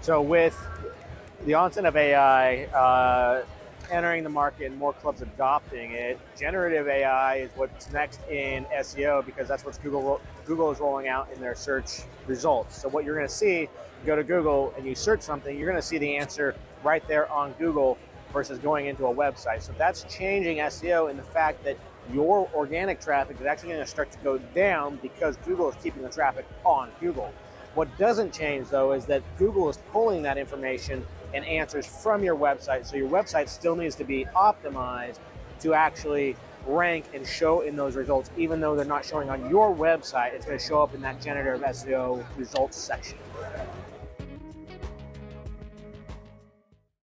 So with the onset of AI uh, entering the market and more clubs adopting it, generative AI is what's next in SEO because that's what Google Google is rolling out in their search results. So what you're going to see, you go to Google and you search something, you're going to see the answer right there on Google versus going into a website. So that's changing SEO in the fact that your organic traffic is actually going to start to go down because Google is keeping the traffic on Google. What doesn't change though is that Google is pulling that information and answers from your website. So your website still needs to be optimized to actually rank and show in those results, even though they're not showing on your website, it's going to show up in that generative SEO results section.